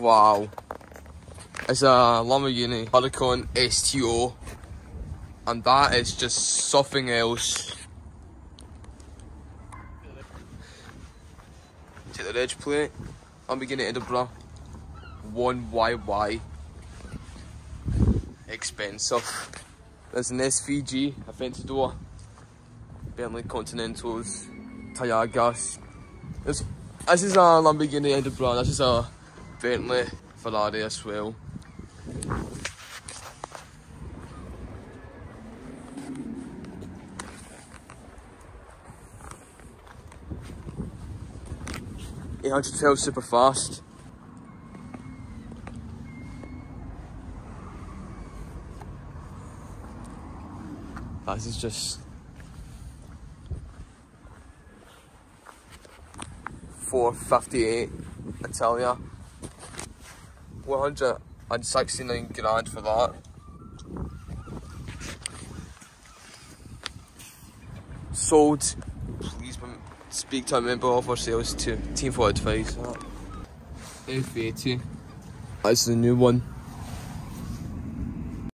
Wow. It's a Lamborghini Huracan STO. And that is just something else. Take the edge plate. I'm Lamborghini Edinburgh. 1YY. Expensive. There's an SVJ, Aventador. Bentley Continentals. Tiagas. This, this is a Lamborghini Edinburgh. This is a Bentley Ferrari as well. Eight hundred twelve super fast. This is just four fifty eight Italia. One hundred and sixty nine grand for that. Sold. Please speak to a member of our sales Team for advice. F80. That's the new one.